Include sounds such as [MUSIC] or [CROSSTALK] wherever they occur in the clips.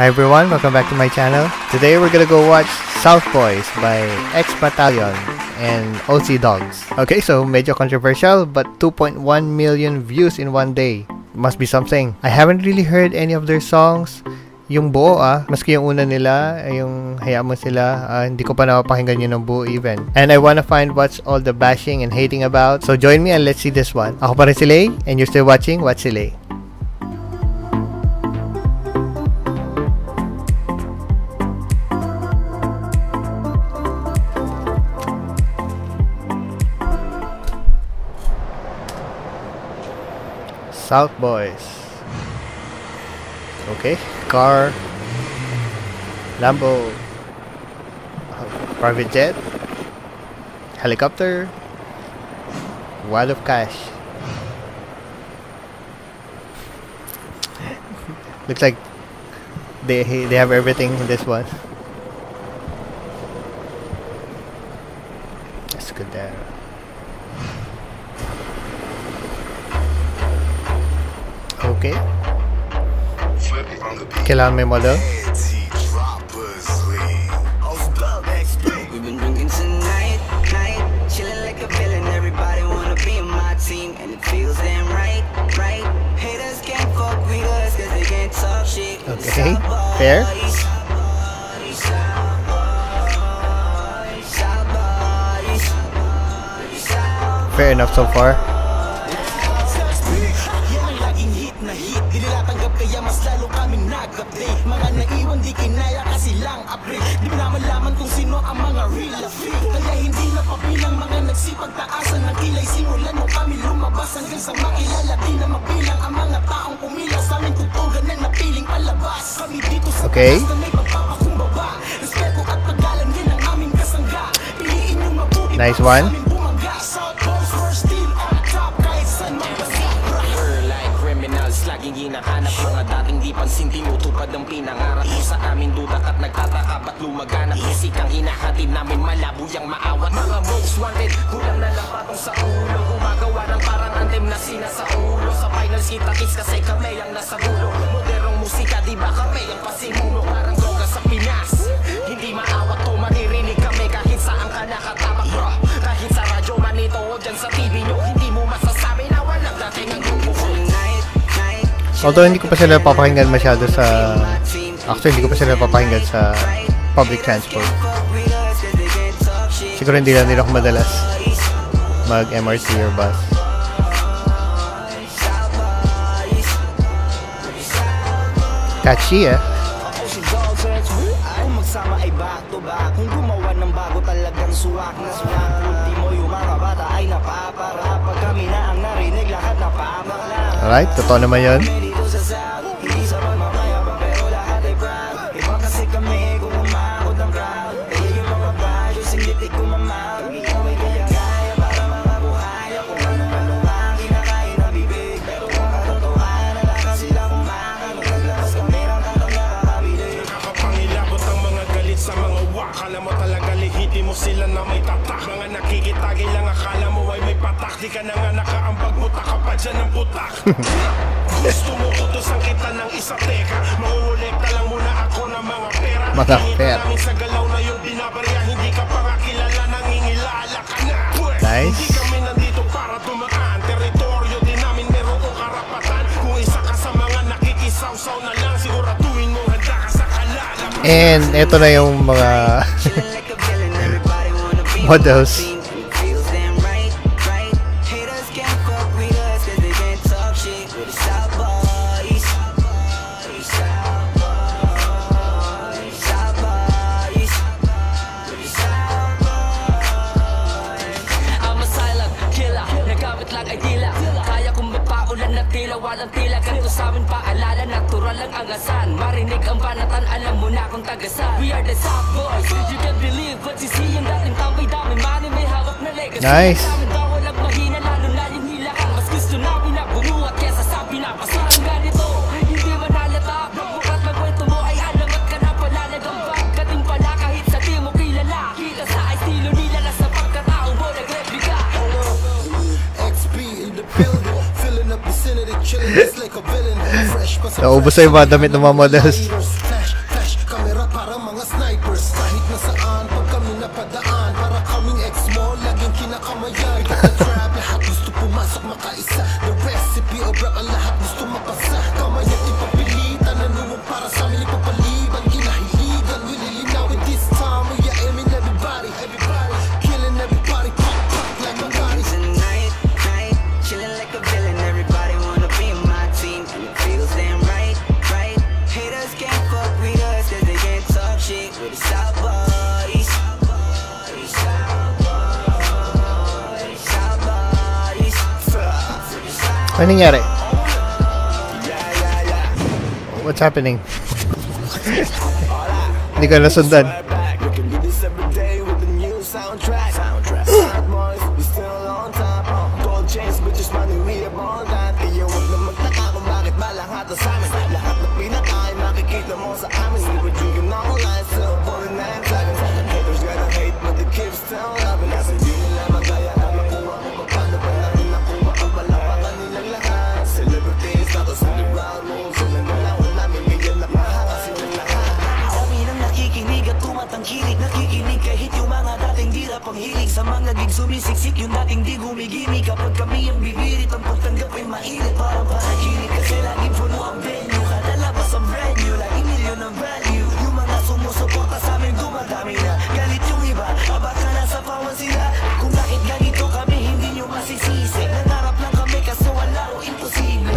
Hi everyone, welcome back to my channel. Today we're gonna go watch South Boys by X Battalion and OC Dogs. Okay, so medyo controversial but 2.1 million views in one day. Must be something. I haven't really heard any of their songs. Yung buo ah, maski yung una nila, yung hayaan mo sila, ah, hindi ko pa napapakinggan yun ng buo even. And I wanna find what's all the bashing and hating about. So join me and let's see this one. Ako pa rin si Lay, and you're still watching What's Lay. South Boys. Okay, car, Lambo, private jet, helicopter, wad of cash. Looks like they they have everything in this one. 'Cause they can't talk shit. Okay, fair. Fair enough so far. Naiwan di kinaya kasi lang upgrade Di mo naman laman kung sino ang mga real afraid Kaya hindi na pabilang mga nagsipag taasan ng kilay Simulan mo kami lumabas hanggang sa makilala. Di na mabilang ang mga taong pumila Sa aming tutugan na napiling palabas. Kami dito sa Okay. taas na may pagpapakumbaba. Respeto at paggalang yan ang aming kasangga. Piliin yung mabuti Nice one. Sa finals kita kiss kasi kami ang nasa dulo. Modernong musika, di ba kami ang pasimuno? Parang droga sa Pinas. Hindi maawat to, maririnig kami Kahit saan ka nakatapak bro. Kahit sa radyo man ito o dyan sa TV nyo Hindi mo masasabi na walang dating ang grupo ko. Although hindi ko pa sila papakinggan masyado sa... Actually, hindi ko pa sila papakinggan sa public transport. Siguro hindi lang nila ako madalas mag-MRT or bus. Eh. Kung magsama ay back to back Kung gumawa ng bago talagang suwak na swak Di mo na ang Alright, totoo naman yun. Lehitimo sila na may tatak. Mga nakikitagay lang akala mo ay may patak. Di ka na nga nakaambag buta ka pa dyan ng butak Gusto [LAUGHS] mo utosan kita ng isa teka. Mangungulekta lang muna ako ng mga pera. Mga pera. namin sa galaw na yung binabarya. Hindi ka pa nga kilala nangingilala ka na. Nice. Hindi kami nandito para tumaan. Teritoryo din namin merong karapatan. Kung isa ka sa mga nakikisawsaw na lang Siguraduhin mo handa ka sa kalalaman And eto na yung mga wanna be Natural lang ang asan Marinig ang banatan Alam mo na kung tagasan. We are the South Boys You can't believe what you see Yung dating tambay dami Mani may hawak na legacy. Nice. Naubos na yung mga damit ng mga models. Drinking all night, still pulling and tagging. Haters gonna hate, but the kids still loving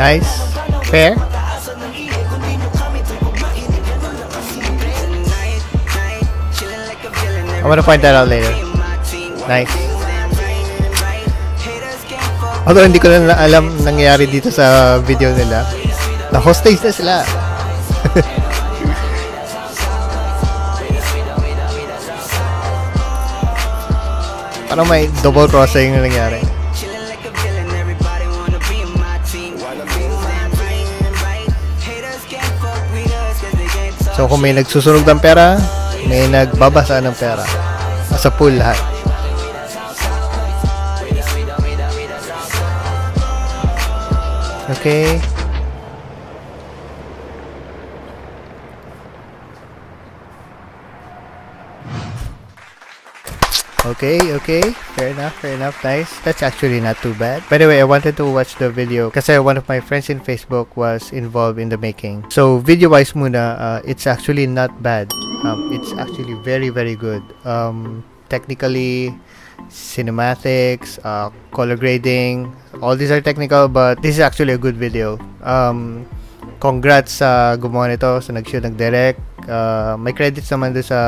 Nice. Fair. Mataasan ng ihe kung di nyo kami To'y pag makinig, ganun lang kasimple Tonight, night, chilling like a villain I wanna find that out later. Nice. Although hindi ko na alam nangyayari dito sa video nila. Na hostage na sila. [LAUGHS] Parang may double crossing na nangyari. So kung may nagsusunog ng pera, may nagbabasa ng pera. Sa pool lahat. Okay. Okay, okay. Fair enough, fair enough. Nice. That's actually not too bad. By the way, I wanted to watch the video because one of my friends in Facebook was involved in the making. So, video-wise muna, uh, it's actually not bad. Um, it's actually very, very good. Um, technically, cinematics, uh, color grading, all these are technical, but this is actually a good video. Um, congrats sa gumawa nito, sa nag-shoot, nag-direct. Uh, may credits naman doon sa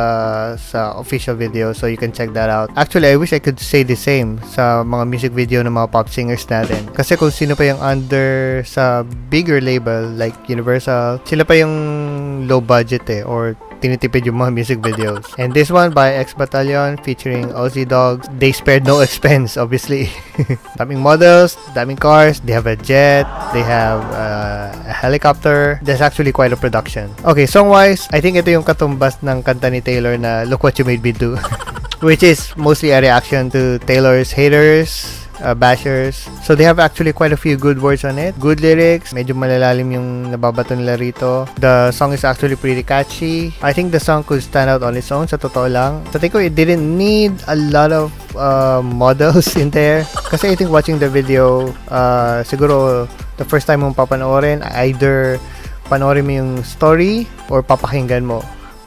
sa official video so you can check that out. Actually, I wish I could say the same sa mga music video ng mga pop singers natin. Kasi kung sino pa yung under sa bigger label like Universal, sila pa yung low budget eh or tinitipid yung mga music videos. And this one by X Battalion featuring Aussie Dogs. They spared no [LAUGHS] expense, obviously. [LAUGHS] daming models, daming cars, they have a jet, they have uh, a helicopter. There's actually quite a production. Okay, song-wise, I think ito yung katumbas ng kanta ni Taylor na Look What You Made Me Do. [LAUGHS] Which is mostly a reaction to Taylor's haters, uh, bashers. So they have actually quite a few good words on it. Good lyrics, medyo malalalim yung nababato nila rito. The song is actually pretty catchy. I think the song could stand out on its own sa totoo lang. Sa tingin ko, it didn't need a lot of uh, models in there. Kasi I think watching the video, uh, siguro the first time mong papanoorin, either panoorin mo yung story or papakinggan mo.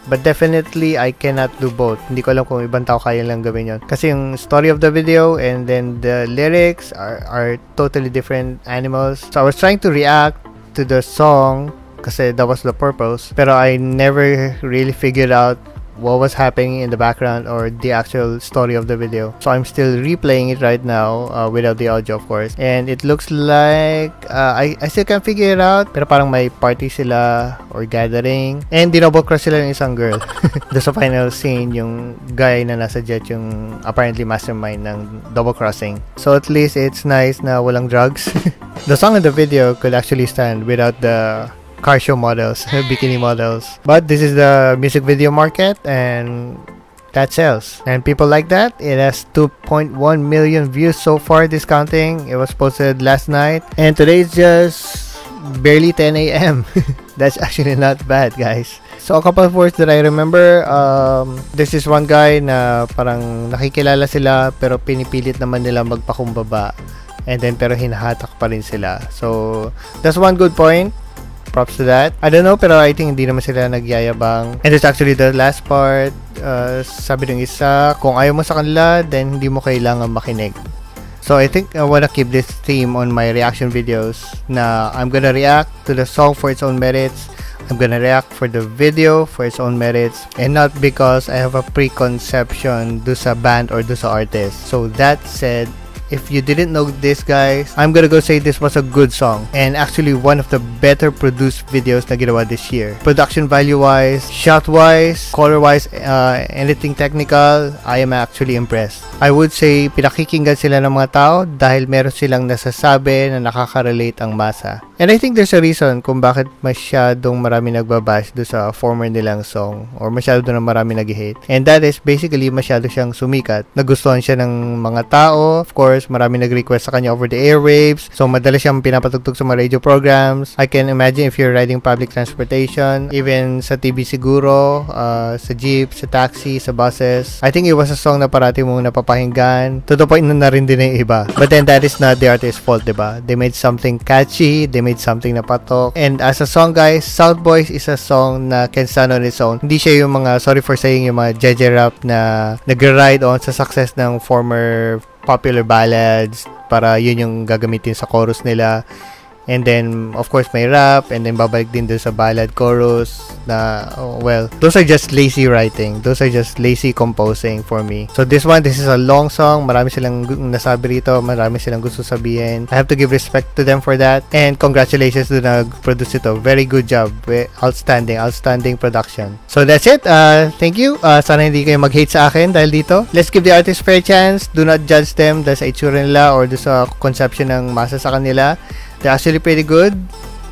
But definitely, I cannot do both. Hindi ko alam kung ibang tao kaya lang gawin yon. Kasi yung story of the video and then the lyrics are, are totally different animals. So I was trying to react to the song kasi that was the purpose. Pero I never really figured out what was happening in the background or the actual story of the video. So I'm still replaying it right now uh, without the audio of course. And it looks like uh, I, I still can't figure it out pero parang may party sila or gathering and cross sila ng isang girl. [LAUGHS] Doon sa final scene yung guy na nasa jet yung apparently mastermind ng double crossing. So at least it's nice na walang drugs. [LAUGHS] the song in the video could actually stand without the car show models, bikini models. But this is the music video market and that sells. And people like that. It has 2.1 million views so far discounting. It was posted last night. And today is just barely 10 a.m. [LAUGHS] That's actually not bad, guys. So, a couple of words that I remember, um, this is one guy na parang nakikilala sila pero pinipilit naman nila magpakumbaba. And then, pero hinahatak pa rin sila. So, that's one good point props to that. I don't know, pero I think hindi naman sila nagyayabang. And it's actually the last part. Uh, sabi ng isa, kung ayaw mo sa kanila, then hindi mo kailangan makinig. So I think I wanna keep this theme on my reaction videos na I'm gonna react to the song for its own merits. I'm gonna react for the video for its own merits and not because I have a preconception do sa band or do sa artist. So that said, if you didn't know this guys, I'm gonna go say this was a good song and actually one of the better produced videos na ginawa this year. Production value wise, shot wise, color wise, uh, anything technical, I am actually impressed. I would say pinakikinggan sila ng mga tao dahil meron silang nasasabi na nakaka-relate ang masa. And I think there's a reason kung bakit masyadong marami nagbabash do sa former nilang song or masyado na marami nag-hate. And that is basically masyado siyang sumikat. Nagustuhan siya ng mga tao. Of course, marami nag-request sa kanya over the airwaves. So, madalas siyang pinapatugtog sa mga radio programs. I can imagine if you're riding public transportation, even sa TV siguro, uh, sa jeep, sa taxi, sa buses. I think it was a song na parati mong napapahinggan. To the point na na rin din yung iba. But then that is not the artist's fault, diba? They made something catchy. They made something na patok. And as a song guys, South Boys is a song na can stand on its own. Hindi siya yung mga, sorry for saying, yung mga jeje rap na nag-ride on sa success ng former popular ballads para yun yung gagamitin sa chorus nila. And then, of course, may rap. And then, babalik din dun sa ballad chorus na, oh, well, those are just lazy writing. Those are just lazy composing for me. So, this one, this is a long song. Marami silang nasabi rito. Marami silang gusto sabihin. I have to give respect to them for that. And congratulations to nag-produce ito. Very good job. Outstanding. Outstanding production. So, that's it. Uh, thank you. Uh, sana hindi kayo mag-hate sa akin dahil dito. Let's give the artist fair chance. Do not judge them dahil sa itsura nila or sa conception ng masa sa kanila. They're actually pretty good.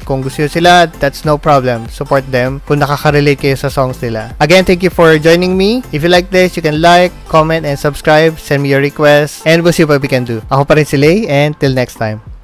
Kung gusto nyo sila, that's no problem. Support them kung nakaka-relate kayo sa songs nila. Again, thank you for joining me. If you like this, you can like, comment, and subscribe. Send me your requests. And we'll see what we can do. Ako pa rin si Lay, and till next time.